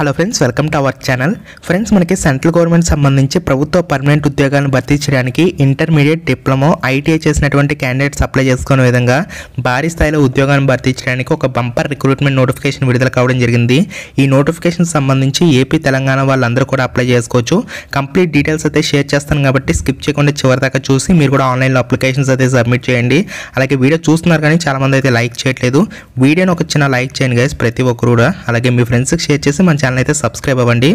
Hello friends welcome to our channel friends మనకి central government సంబంధించి ప్రభుత్వ పర్మనెంట్ ఉద్యోగాలను భర్తీ చేయడానికి ఇంటర్మీడియట్ డిప్లొమా ఐటీఐ చేసినటువంటి క్యాండిడేట్స్ అప్లై చేసుకునే విధంగా భారీ స్థాయిలో ఉద్యోగాలను భర్తీ చేయడానికి ఒక బంపర్ రిక్రూట్మెంట్ నోటిఫికేషన్ విడుదల కావడం జరిగింది. ఈ నోటిఫికేషన్ సంబంధించి ఏపీ తెలంగాణ వాళ్ళందరూ కూడా అప్లై చేసుకోవచ్చు. కంప్లీట్ డీటెయిల్స్ అయితే షేర్ చేస్తాను కాబట్టి స్కిప్ చేయకుండా చివరి దాకా చూసి మీరు కూడా ఆన్లైన్లో అప్లికేషన్స్ అయితే సబ్మిట్ చేయండి. అలాగే వీడియో చూస్తున్నారు కానీ చాలామంది అయితే లైక్ చేయట్లేదు. వీడియోని ఒక చిన్న లైక్ చేయండి గైస్ ప్రతి ఒక్కరు కూడా. అలాగే మీ ఫ్రెండ్స్కి షేర్ చేసి మన ఛానల్ అయితే సబ్స్క్రైబ్ అవ్వండి.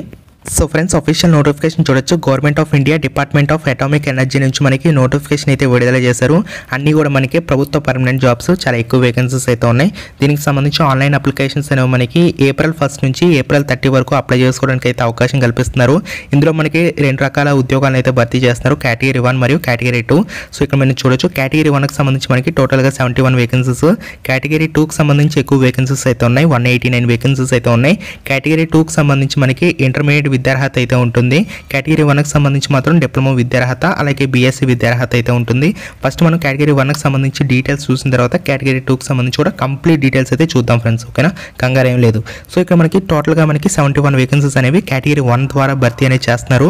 సో ఫ్రెండ్స్ అఫీషియల్ నోటిఫికేషన్ చూడొచ్చు. Government of India department of atomic energy నుంచి మనకి నోటిఫికేషన్ అయితే విడుదల చేశారు. అన్నీ కూడా మనకి ప్రభుత్వ పర్మనెంట్ జాబ్స్ చాలా ఎక్కువ వేకెన్సీస్ అయితే ఉన్నాయి. దీనికి సంబంధించి ఆన్లైన్ అప్లికేషన్స్ అనేవి మనకి ఏప్రిల్ ఫస్ట్ నుంచి ఏప్రిల్ థర్టీ వరకు అప్లై చేసుకోవడానికి అయితే అవకాశం కల్పిస్తున్నారు. ఇందులో మనకి రెండు రకాల ఉద్యోగాలను అయితే భర్తీ చేస్తున్నారు. కేటగిరీ వన్ మరియు కేటగిరీ టూ సో ఇక్కడ మనం చూడొచ్చు కేటగిరీ వన్కి సంబంధించి మనకి టోటల్గా సెవెంటీ వన్ వేకెన్సీస్ కేటగిరీ టూకి సంబంధించి ఎక్కువ వేకెన్సీస్ అయితే ఉన్నాయి. వన్ ఎయిటీ నైన్ వేకెన్సీస్ అయితే ఉన్నాయి. కేటగిరీ టూకి సంబంధించి మనకి ఇంటర్మీడియట్ విద్యార్హత అయితే ఉంటుంది. కేటగిరీ వన్కి సంబంధించి మాత్రం డిప్లొమా విద్యార్హత అలాగే బీఎస్సీ విద్యార్హత అయితే ఉంటుంది. ఫస్ట్ మనం కేటగిరీ వన్కి సంబంధించి డీటెయిల్స్ చూసిన తర్వాత కేటగిరీ టూకి సంబంధించి కూడా కంప్లీట్ డీటెయిల్స్ అయితే చూద్దాం ఫ్రెండ్స్ ఓకేనా కంగారు ఏం లేదు. సో ఇక్కడ మనకి టోటల్గా మనకి సెవెంటీ వన్ వేకెన్సీస్ అనేవి కేటగిరీ వన్ ద్వారా భర్తీ అనేది చేస్తున్నారు.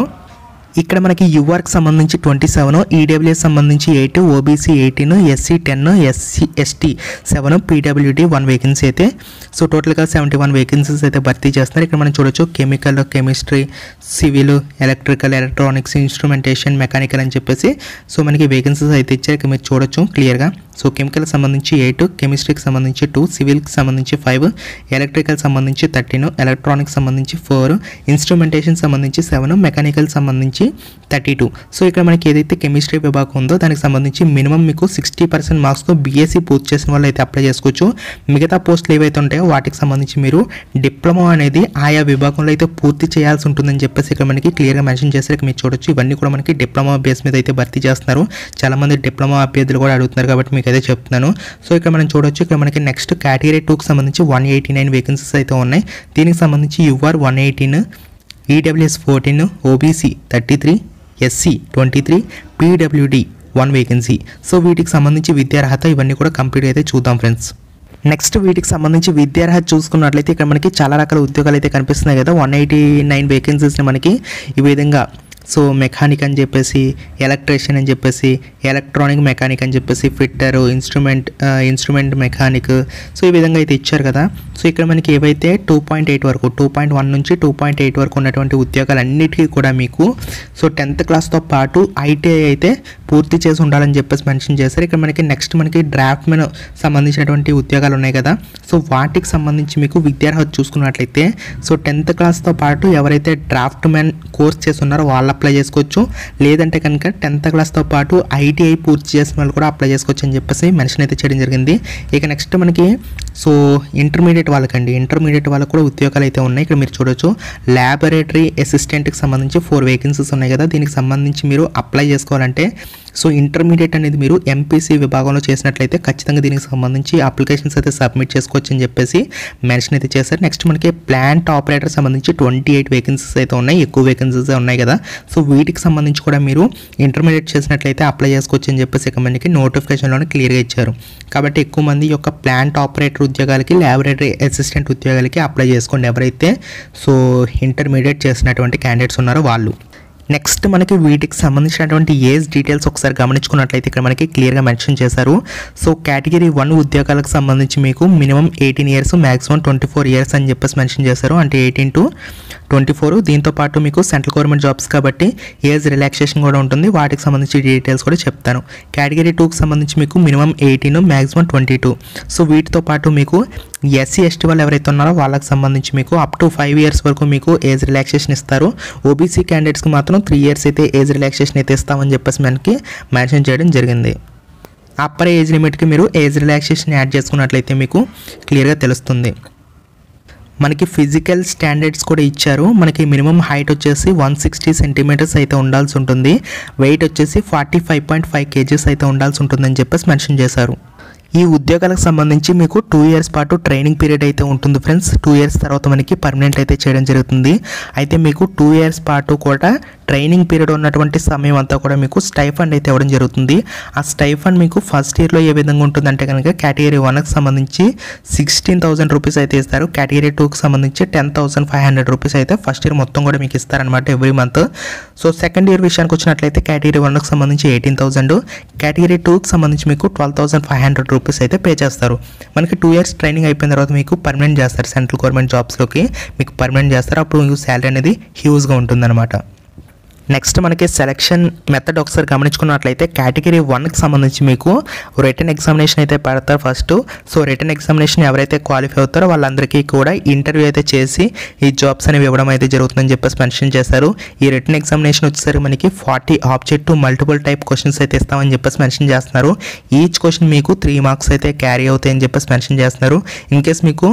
ఇక్కడ మనకి యువర్కి సంబంధించి ట్వంటీ సెవెన్ ఈడబ్ల్యూఎస్ సంబంధించి eight OBC eighteen SC ten SC ST seven PWD one vacancy అయితే. సో టోటల్గా సెవెంటీ వన్ వేకెన్సీస్ అయితే భర్తీ చేస్తున్నారు. ఇక్కడ మనం చూడొచ్చు chemical chemistry civil electrical electronics instrumentation mechanical అని చెప్పేసి. సో మనకి వేకెన్సీస్ అయితే ఇచ్చారు. ఇక్కడ మీరు చూడొచ్చు క్లియర్గా సో కెమికల్ సంబంధించి ఎయిట్ కెమిస్ట్రీకి సంబంధించి టూ సివిల్కి సంబంధించి ఫైవ్ ఎలక్ట్రికల్ సంబంధించి థర్టీన్ ఎలక్ట్రానిక్స్ సంబంధించి ఫోర్ ఇన్స్ట్రుమెంటేషన్ సంబంధించి సెవెన్ మెకానికల్ సంబంధించి థర్టీ టూ సో ఇక్కడ మనకి ఏదైతే కెమిస్ట్రీ విభాగం ఉందో దానికి సంబంధించి మినిమం మీకు సిక్స్టీ పర్సెంట్ మార్క్స్తో బీఎస్సీ పూర్తి చేసిన వాళ్ళు అయితే అప్లై చేసుకోవచ్చు. మిగతా పోస్టులు ఏవైతే ఉంటాయో వాటికి సంబంధించి మీరు డిప్లొమా అనేది ఆయా విభాగంలో అయితే పూర్తి చేయాల్సి ఉంటుందని చెప్పేసి ఇక్కడ మనకి క్లియర్గా మెన్షన్ చేస్తారు మీరు చూడొచ్చు. ఇవన్నీ కూడా మనకి డిప్లొమా బేస్ మీద అయితే భర్తీ చేస్తున్నారు. చాలామంది డిప్లొమా అభ్యర్థులు కూడా అడుగుతున్నారు కాబట్టి మీకు అయితే చెప్తున్నాను. సో ఇక్కడ మనం చూడొచ్చు. ఇక్కడ మనకి నెక్స్ట్ కేటగిరీ టూకి సంబంధించి వన్ ఎయిటీ నైన్ వేకెన్సీస్ అయితే ఉన్నాయి. దీనికి సంబంధించి UR one eighteen EWS fourteen OBC thirty three SC twenty three PWD one vacancy so వీటికి సంబంధించి విద్యార్హత ఇవన్నీ కూడా కంప్లీట్ అయితే చూద్దాం ఫ్రెండ్స్ నెక్స్ట్ వీటికి సంబంధించి విద్యార్హత చూసుకున్నట్లయితే ఇక్కడ మనకి చాలా రకాల ఉద్యోగాలు అయితే కనిపిస్తున్నాయి కదా. వన్ ఎయిటీ నైన్ వేకెన్సీస్ని మనకి ఈ విధంగా సో మెకానిక్ అని చెప్పేసి ఎలక్ట్రీషియన్ అని చెప్పేసి ఎలక్ట్రానిక్ మెకానిక్ అని చెప్పేసి fitter instrument instrument mechanic. So ఈ విధంగా అయితే ఇచ్చారు కదా. సో ఇక్కడ మనకి ఏవైతే టూ పాయింట్ ఎయిట్ వరకు టూ పాయింట్ వన్ నుంచి టూ పాయింట్ ఎయిట్ వరకు ఉన్నటువంటి ఉద్యోగాలన్నిటికీ కూడా మీకు సో టెన్త్ క్లాస్తో పాటు ఐటీఐ అయితే పూర్తి చేసి ఉండాలని చెప్పేసి మెన్షన్ చేశారు. ఇక్కడ మనకి నెక్స్ట్ మనకి డ్రాఫ్ట్ మెన్ సంబంధించినటువంటి ఉద్యోగాలు ఉన్నాయి కదా. సో వాటికి సంబంధించి మీకు విద్యార్హత చూసుకున్నట్లయితే సో టెన్త్ క్లాస్తో పాటు ఎవరైతే డ్రాఫ్ట్ మెన్ కోర్స్ చేస్తున్నారో వాళ్ళ అప్లై చేసుకోవచ్చు. లేదంటే కనుక టెన్త్ క్లాస్తో పాటు ఐటీఐ పూర్తి చేసిన వాళ్ళు కూడా అప్లై చేసుకోవచ్చు అని చెప్పేసి మెన్షన్ అయితే చేయడం జరిగింది. ఇక నెక్స్ట్ మనకి సో ఇంటర్మీడియట్ వాళ్ళకండి. ఇంటర్మీడియట్ వాళ్ళకి కూడా ఉద్యోగాలు అయితే ఉన్నాయి. ఇక్కడ మీరు చూడొచ్చు. ల్యాబొరేటరీ అసిస్టెంట్కి సంబంధించి ఫోర్ వేకెన్సీస్ ఉన్నాయి కదా. దీనికి సంబంధించి మీరు అప్లై చేసుకోవాలంటే సో ఇంటర్మీడియట్ అనేది మీరు ఎంపీసీ విభాగంలో చేసినట్లయితే ఖచ్చితంగా దీనికి సంబంధించి అప్లికేషన్స్ అయితే సబ్మిట్ చేసుకోవచ్చు అని చెప్పేసి మెన్షన్ అయితే చేశారు. నెక్స్ట్ మనకి ప్లాంట్ ఆపరేటర్ సంబంధించి ట్వంటీ ఎయిట్ వేకెన్సీస్ అయితే ఉన్నాయి. ఎక్కువ వేకెన్సీస్ ఉన్నాయి కదా. సో వీటికి సంబంధించి కూడా మీరు ఇంటర్మీడియట్ చేసినట్లయితే అప్లై చేసుకోవచ్చు అని చెప్పేసి ఇక మనకి నోటిఫికేషన్లోనే క్లియర్గా ఇచ్చారు. కాబట్టి ఎక్కువ మంది యొక్క ప్లాంట్ ఆపరేటర్ ఉద్యోగాలకి ల్యాబొరేటరీ అసిస్టెంట్ ఉద్యోగాలకి అప్లై చేసుకోండి ఎవరైతే సో ఇంటర్మీడియట్ చేసినటువంటి క్యాండిడేట్స్ ఉన్నారో వాళ్ళు. నెక్స్ట్ మనకి వీటికి సంబంధించినటువంటి ఏజ్ డీటెయిల్స్ ఒకసారి గమనించుకున్నట్లయితే ఇక్కడ మనకి క్లియర్గా మెన్షన్ చేశారు. సో కేటగిరీ వన్ ఉద్యోగాలకు సంబంధించి మీకు minimum eighteen years maximum twenty four years అని చెప్పేసి మెన్షన్ చేశారు. అంటే ఎయిటీన్ టు ట్వంటీ ఫోర్. దీంతో పాటు మీకు సెంట్రల్ గవర్నమెంట్ జాబ్స్ కాబట్టి ఏజ్ రిలాక్సేషన్ కూడా ఉంటుంది. వాటికి సంబంధించి డీటెయిల్స్ కూడా చెప్తాను. కేటగిరీ టూకి సంబంధించి మీకు minimum eighteen maximum twenty two. So వీటితో పాటు మీకు ఎస్సీ ఎస్టీ వాళ్ళు ఎవరైతే ఉన్నారో వాళ్ళకి సంబంధించి మీకు అప్ టు ఫైవ్ ఇయర్స్ వరకు మీకు ఏజ్ రిలాక్సేషన్ ఇస్తారు. ఓబీసీ క్యాండిడేట్స్కి మాత్రం త్రీ ఇయర్స్ అయితే ఏజ్ రిలాక్సేషన్ అయితే ఇస్తామని చెప్పేసి మనకి మెన్షన్ చేయడం జరిగింది. అప్పర్ ఏజ్ లిమిట్కి మీరు ఏజ్ రిలాక్సేషన్ యాడ్ చేసుకున్నట్లయితే మీకు క్లియర్గా తెలుస్తుంది. మనకి ఫిజికల్ స్టాండర్డ్స్ కూడా ఇచ్చారు. మనకి మినిమం హైట్ వచ్చేసి వన్ సిక్స్టీ సెంటీమీటర్స్ అయితే ఉండాల్సి ఉంటుంది. వెయిట్ వచ్చేసి forty five point five kgs అయితే ఉండాల్సి ఉంటుందని చెప్పేసి మెన్షన్ చేశారు. ఈ ఉద్యోగాలకు సంబంధించి మీకు టూ ఇయర్స్ పాటు ట్రైనింగ్ పీరియడ్ అయితే ఉంటుంది ఫ్రెండ్స్ టూ ఇయర్స్ తర్వాత మనకి పర్మనెంట్ అయితే చేయడం జరుగుతుంది. అయితే మీకు టూ ఇయర్స్ పాటు కూడా ట్రైనింగ్ పీరియడ్ ఉన్నటువంటి సమయం అంతా కూడా మీకు స్టైఫండ్ అయితే ఇవ్వడం జరుగుతుంది. ఆ స్టైఫండ్ మీకు ఫస్ట్ ఇయర్లో ఏ విధంగా ఉంటుందంటే కనుక కేటగిరీ వన్కి సంబంధించి సిక్స్టీన్ థౌసండ్ రూపీస్ అయితే ఇస్తారు. కేటగిరీ టూకి సంబంధించి ten thousand five hundred rupees అయితే ఫస్ట్ ఇయర్ మొత్తం కూడా మీకు ఇస్తారనమాట every month so second year విషయానికి వచ్చినట్లయితే కేటగిరీ వన్కి సంబంధించి ఎయిటీన్ థౌసండ్ కేటగిరీ టూకి సంబంధించి మీకు twelve thousand five hundred rupees అయితే పే చేస్తారు. మనకి టూ ఇయర్స్ ట్రైనింగ్ అయిపోయిన తర్వాత మీకు పర్మనెంట్ చేస్తారు. సెంట్రల్ గవర్నమెంట్ జాబ్స్లోకి మీకు పర్మనెంట్ చేస్తారు. అప్పుడు మీకు శాలరీ అనేది హ్యూజ్గా ఉంటుందన్నమాట. నెక్స్ట్ మనకి సెలక్షన్ మెథడ్ ఒకసారి గమనించుకున్నట్లయితే కేటగిరీ వన్కి సంబంధించి మీకు రిటర్న్ ఎగ్జామినేషన్ అయితే పెడతారు ఫస్ట్ సో రిటర్న్ ఎగ్జామినేషన్ ఎవరైతే క్వాలిఫై అవుతారో వాళ్ళందరికీ కూడా ఇంటర్వ్యూ అయితే చేసి ఈ జాబ్స్ అనేవి ఇవ్వడం అయితే జరుగుతుందని చెప్పేసి మెన్షన్ చేశారు. ఈ రిటర్న్ ఎగ్జామినేషన్ వచ్చేసరికి మనకి forty objective multiple type questions అయితే ఇస్తామని చెప్పేసి మెన్షన్ చేస్తున్నారు. ఈచ్ క్వశ్చన్ మీకు త్రీ మార్క్స్ అయితే క్యారీ అవుతాయని చెప్పేసి మెన్షన్ చేస్తున్నారు. ఇన్ కేస్ మీకు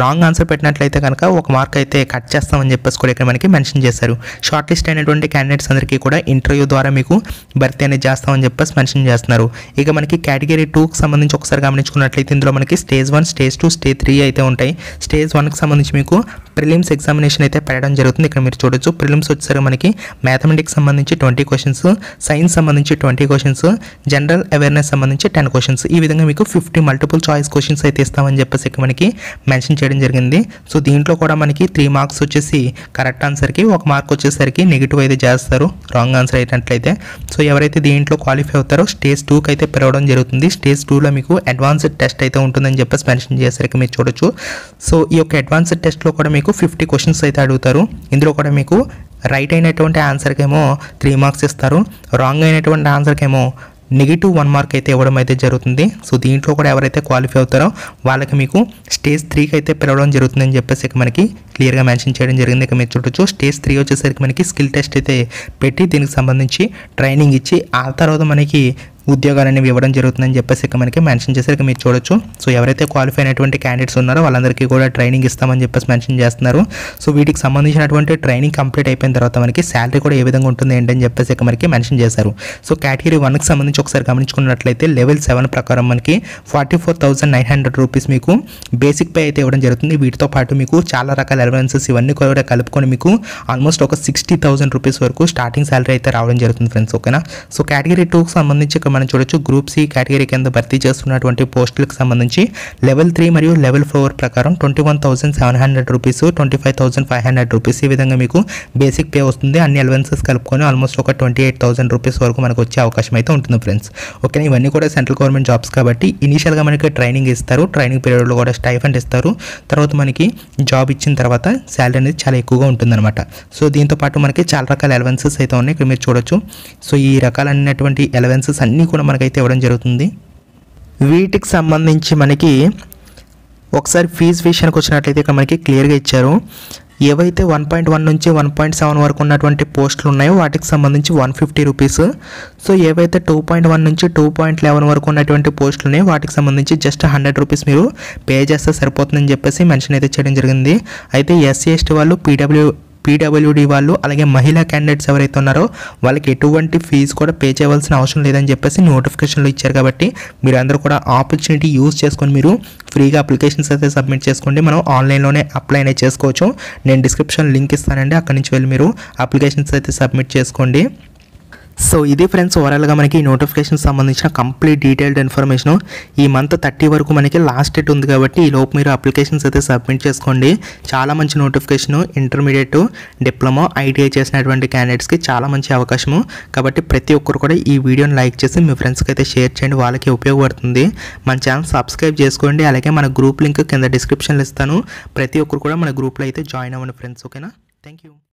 రాంగ్ ఆన్సర్ పెట్టినట్లయితే కనుక ఒక మార్క్ అయితే కట్ చేస్తామని చెప్పేసి కూడా ఇక్కడ మనకి మెన్షన్ చేశారు. షార్ట్ లిస్ట్ అయినటువంటి క్యాండిడేట్స్ అందరికీ కూడా ఇంటర్వ్యూ ద్వారా మీకు భర్తీ అనేది చేస్తామని చెప్పేసి మెన్షన్ చేస్తున్నారు. ఇక మనకి కేటగిరీ టూకి సంబంధించి ఒకసారి గమనించుకున్నట్లయితే ఇందులో మనకి stage one stage two stage three అయితే ఉంటాయి. స్టేజ్ వన్కి సంబంధించి మీకు ప్రిలిమ్స్ ఎగ్జామినేషన్ అయితే పెట్టడం జరుగుతుంది. ఇక్కడ మీరు చూడొచ్చు. ప్రిలిమ్స్ వచ్చేసరికి మనకి మ్యాథమెటిక్స్ సంబంధించి ట్వంటీ క్వశ్చన్స్ సైన్స్ సంబంధించి ట్వంటీ క్వశ్చన్స్ జనరల్ అవేర్నెస్ సంబంధించి టెన్ క్వశ్చన్స్ ఈ విధంగా మీకు ఫిఫ్టీ మల్టిపుల్ చాయిస్ క్వశ్చన్స్ అయితే ఇస్తామని చెప్పేసి ఇక్కడ మనకి మెన్షన్ చేయడం జరిగింది. సో దీంట్లో కూడా మనకి త్రీ మార్క్స్ వచ్చేసి కరెక్ట్ ఆన్సర్కి ఒక మార్క్ వచ్చేసరికి నెగిటివ్ అయితే చేస్తారు. రాంగ్ ఆన్సర్ అయినట్లయితే. సో ఎవరైతే దీంట్లో క్వాలిఫై అవుతారో స్టేజ్ టూకి అయితే పిలవడం జరుగుతుంది. స్టేజ్ టూలో మీకు అడ్వాన్స్డ్ టెస్ట్ అయితే ఉంటుందని చెప్పేసి మెన్షన్ చేసరికి మీరు చూడొచ్చు. సో ఈ యొక్క అడ్వాన్స్డ్ టెస్ట్లో కూడా మీకు ఫిఫ్టీ క్వశ్చన్స్ అయితే అడుగుతారు. ఇందులో కూడా మీకు రైట్ అయినటువంటి ఆన్సర్కి ఏమో త్రీ మార్క్స్ ఇస్తారు. రాంగ్ అయినటువంటి ఆన్సర్కేమో నెగిటివ్ వన్ మార్క్ అయితే ఇవ్వడం అయితే జరుగుతుంది. సో దీంట్లో కూడా ఎవరైతే క్వాలిఫై అవుతారో వాళ్ళకి మీకు స్టేజ్ త్రీకి అయితే పిలవడం జరుగుతుందని చెప్పేసి ఇక మనకి క్లియర్గా మెన్షన్ చేయడం జరిగింది. ఇక మీరు చూడొచ్చు. స్టేజ్ త్రీ వచ్చేసరికి మనకి స్కిల్ టెస్ట్ అయితే పెట్టి దీనికి సంబంధించి ట్రైనింగ్ ఇచ్చి ఆ తర్వాత మనకి ఉద్యోగాలు అనేవి ఇవ్వడం జరుగుతుందని చెప్పేసి ఇక మనకి మెన్షన్ చేసరికి మీరు చూడొచ్చు. సో ఎవరైతే క్వాలిఫై అయినటువంటి క్యాండిడేట్స్ ఉన్నారో వాళ్ళందరికీ కూడా ట్రైనింగ్ ఇస్తామని చెప్పేసి మెన్షన్ చేస్తున్నారు. సో వీటికి సంబంధించినటువంటి ట్రైనింగ్ కంప్లీట్ అయిపోయిన తర్వాత మనకి శాలరీ కూడా ఏ విధంగా ఉంటుంది ఏంటని చెప్పేసి ఇక మనకి మెన్షన్ చేశారు. సో కేటగిరీ వన్కి సంబంధించి ఒకసారి గమనించుకున్నట్లయితే లెవెల్ సెవెన్ ప్రకారం మనకి forty four thousand nine hundred rupees మీకు బేసిక్ పే అయితే ఇవ్వడం జరుగుతుంది. వీటితో పాటు మీకు చాలా రకాల అలవెన్సెస్ ఇవన్నీ కూడా కలుపుకొని మీకు ఆల్మోస్ట్ ఒక సిక్స్టీ థౌసండ్ రూపీస్ వరకు స్టార్టింగ్ శాలరీ అయితే రావడం జరుగుతుంది ఫ్రెండ్స్ ఓకేనా సో కేటగిరీ టూకి సంబంధించి ఇక్కడ మనం చూడొచ్చు గ్రూప్ సి కేటగిరీ కింద భర్తీ చేస్తున్నటువంటి పోస్టులకు సంబంధించి లెవెల్ త్రీ మరియు లెవెల్ ఫోర్ ప్రకారం twenty one thousand seven hundred rupees twenty five thousand five hundred rupees ఈ విధంగా మీకు బేసిక్ పే వస్తుంది. అన్ని అలవెన్సెస్ కలుపుకొని ఆల్మోస్ట్ ఒక ట్వంటీ ఎయిట్ థౌసండ్ రూపీస్ వరకు మనకు వచ్చే అవకాశం అయితే ఉంటుంది ఫ్రెండ్స్. ఓకే ఇవన్నీ కూడా సెంట్రల్ గవర్నమెంట్ జాబ్స్ కాబట్టి ఇనిషియల్గా మనకి ట్రైనింగ్ ఇస్తారు. ట్రైనింగ్ పీరియడ్లో కూడా స్టైఫండ్ ఇస్తారు. తర్వాత మనకి జాబ్ ఇచ్చిన తర్వాత శాలరీ అనేది చాలా ఎక్కువగా ఉంటుందన్నమాట. సో దీంతో పాటు మనకి చాలా రకాల అలవెన్సెస్ అయితే ఉన్నాయి. ఇక్కడ మీరు చూడొచ్చు. సో ఈ రకాలైనటువంటి అలవెన్సెస్ అన్ని కూడా మనకైతే ఇవ్వడం జరుగుతుంది. వీటికి సంబంధించి మనకి ఒకసారి ఫీజు విషయానికి వచ్చినట్లయితే ఇక్కడ మనకి క్లియర్గా ఇచ్చారు. ఏవైతే వన్ పాయింట్ వన్ నుంచి వన్ పాయింట్ సెవెన్ వరకు ఉన్నటువంటి పోస్టులు ఉన్నాయో వాటికి సంబంధించి వన్ ఫిఫ్టీ రూపీస్. సో ఏవైతే టూ పాయింట్ వన్ నుంచి టూ పాయింట్ లెవెన్ వరకు ఉన్నటువంటి పోస్టులు ఉన్నాయో వాటికి సంబంధించి జస్ట్ హండ్రెడ్ రూపీస్ మీరు పే చేస్తే సరిపోతుందని చెప్పేసి మెన్షన్ అయితే చేయడం జరిగింది. అయితే ఎస్సీ ఎస్టీ వాళ్ళు పీడబ్ల్యూ పీడబ్ల్యూడి వాళ్ళు అలాగే మహిళా క్యాండిడేట్స్ ఎవరైతే ఉన్నారో వాళ్ళకి ఎటువంటి ఫీజు కూడా పే చేయవలసిన అవసరం లేదని చెప్పేసి నోటిఫికేషన్లు ఇచ్చారు కాబట్టి మీరు అందరూ కూడా ఆపర్చునిటీ యూజ్ చేసుకొని మీరు ఫ్రీగా అప్లికేషన్స్ అయితే సబ్మిట్ చేసుకోండి. మనం ఆన్లైన్లోనే అప్లై అనేది చేసుకోవచ్చు. నేను డిస్క్రిప్షన్ లింక్ ఇస్తానండి. అక్కడి నుంచి వెళ్ళి మీరు అప్లికేషన్స్ అయితే సబ్మిట్ చేసుకోండి. సో ఇది ఫ్రెండ్స్ ఓవరాల్గా మనకి ఈ నోటిఫికేషన్ సంబంధించిన కంప్లీట్ డీటెయిల్డ్ ఇన్ఫర్మేషన్ ఈ మంత్ థర్టీ వరకు మనకి లాస్ట్ డేట్ ఉంది కాబట్టి ఈ లోపు మీరు అప్లికేషన్స్ అయితే సబ్మిట్ చేసుకోండి. చాలా మంచి నోటిఫికేషన్ ఇంటర్మీడియట్ డిప్లొమా ఐటీఐ చేసినటువంటి క్యాండిడేట్స్కి చాలా మంచి అవకాశము. కాబట్టి ప్రతి ఒక్కరు కూడా ఈ వీడియోని లైక్ చేసి మీ ఫ్రెండ్స్కి అయితే షేర్ చేయండి. వాళ్ళకి ఉపయోగపడుతుంది. మన ఛానల్ సబ్స్క్రైబ్ చేసుకోండి. అలాగే మన గ్రూప్ లింక్ కింద డిస్క్రిప్షన్లో ఇస్తాను. ప్రతి ఒక్కరు కూడా మన గ్రూప్లో అయితే జాయిన్ అవ్వండి ఫ్రెండ్స్ ఓకేనా థ్యాంక్ యూ